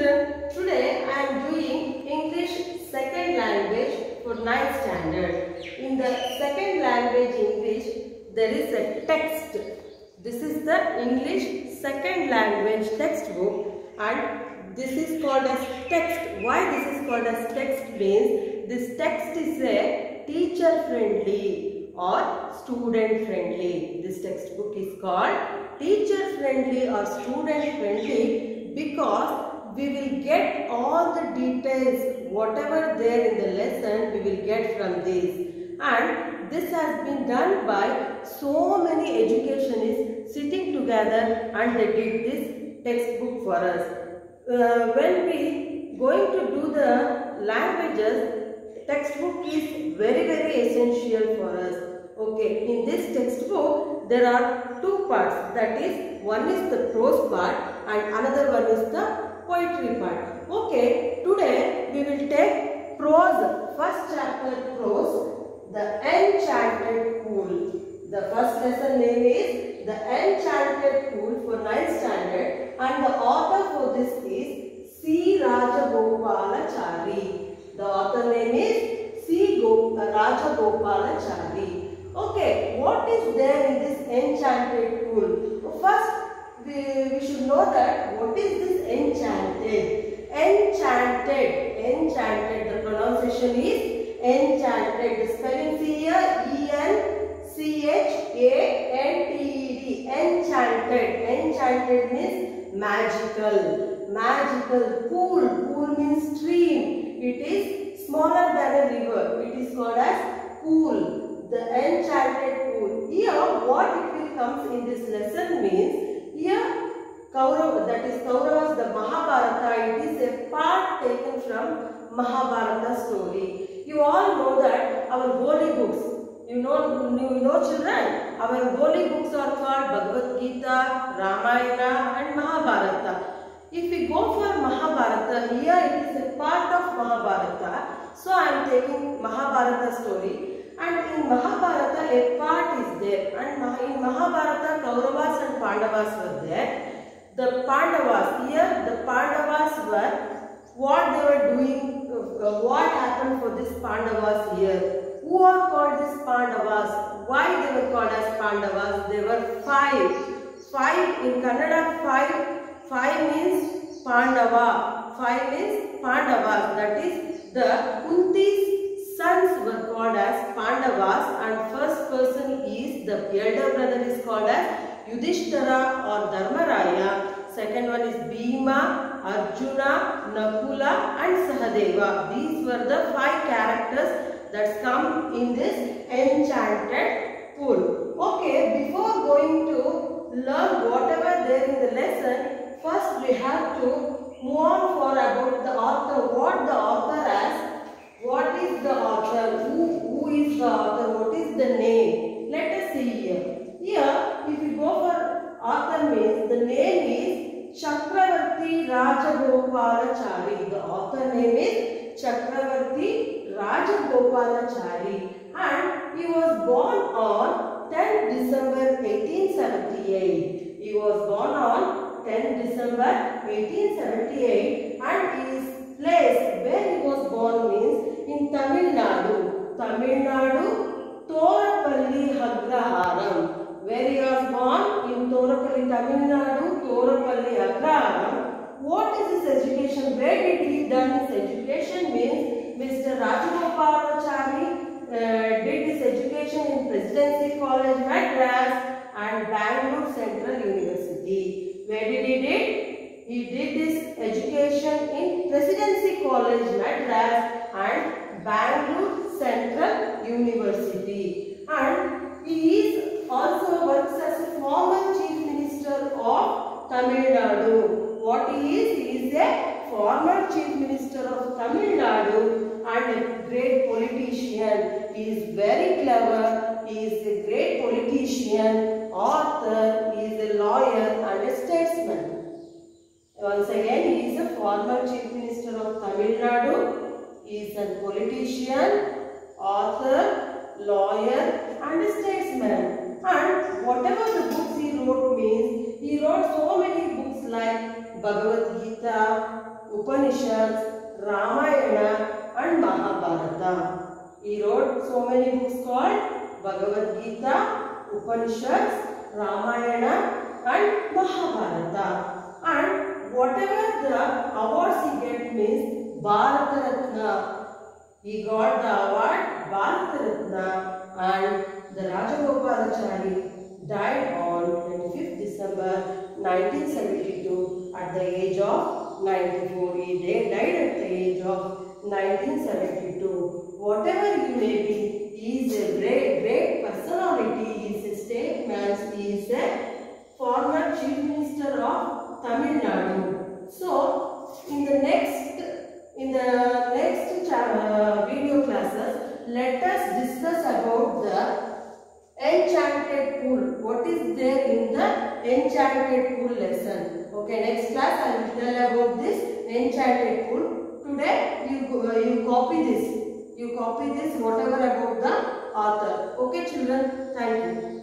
children, today I am doing English second language for 9th standard. In the second language English, there is a text. This is the English second language textbook and this is called as text. Why this is called as text means this text is a teacher friendly or student friendly. This textbook is called teacher friendly or student friendly because we will get all the details whatever there in the lesson we will get from this and this has been done by so many educationists sitting together and they did this textbook for us. Uh, when we going to do the languages, textbook is very very essential for us. Okay, in this textbook there are two parts that is one is the prose part and another one is the poetry part. Okay, today we will take prose, first chapter prose the Enchanted Pool. The first lesson name is The Enchanted Pool for 9th standard and the author for this is C. Rajagopalachari. The author name is C. Go uh, Rajagopalachari. Okay, what is there in this Enchanted Pool? First, we, we should know that what is this enchanted? Enchanted, enchanted, the pronunciation enchanted. Spelling here E-N-C-H-A-N-T-E-D. Enchanted. Enchanted means magical. Magical. Pool. Pool means stream. It is smaller than a river. It is called as pool. The enchanted pool. Here what it will comes in this lesson means here Kaurava, that is Kauravas, the Mahabharata, it is a part taken from Mahabharata story. You all know that our holy books, you know, you know children, our holy books are called Bhagavad Gita, Ramayana and Mahabharata. If we go for Mahabharata, here it is a part of Mahabharata. So I am taking Mahabharata story. And in Mahabharata, a part is there. And in Mahabharata, Kauravas and Pandavas were there. The Pandavas, here the Pandavas were, what they were doing, uh, what happened for this Pandavas here. Who are called these Pandavas? Why they were called as Pandavas? They were five. Five, in Kannada, five, five means Pandava. Five means Pandavas. That is, the Kunti's sons were called as Pandavas and first person is, the elder brother is called as Yudhishthira or Dharmaraya. Second one is Bhima, Arjuna, Nakula and Sahadeva. These were the five characters that come in this enchanted pool. Okay, before going to learn whatever there in the lesson, first we have to move on for about the author, what the author has, what is the author, who, who is the author, what is the name. Let us see here. Here, if you go for author means, the name is Chakravarti The author name is Chakravarti Rajagopalachari and he was born on 10 December 1878. He was born on 10 December 1878 and his place where he was born means in Tamil Nadu. Tamil Nadu, Torapalli Agraharam. Where he was born in Torapalli, Tamil Nadu, Torapalli Agraharam. What is his education? Where did he done his education means Mr. Rajagopalachari uh, did his education in Presidency College, Madras and Bangalore Central University. Where did he did? He did his education in Presidency College, Madras and Bangalore Central University. And he is also works as a former Chief Minister of Tamil Nadu. What he is? He is a former Chief Minister of Tamil Nadu and a great politician. He is very clever. He is a great politician, author, he is a lawyer and a statesman. Once again, he is a former Chief Minister of Tamil Nadu. He is a politician, author, lawyer and a statesman. And whatever the books he wrote means, he wrote so many books like Bhagavad Gita, Upanishads, Ramayana and Mahabharata. He wrote so many books called Bhagavad Gita, Upanishads, Ramayana and Mahabharata. And whatever the awards he get means Bharata Ratna. He got the award Bharata Ratna and the Rajagopalachari died on 25th December 1972 at the age of 94. He died at the age of 1972. Okay, next class I will tell about this enchanted pool. Today you, uh, you copy this. You copy this whatever about the author. Okay children, thank you.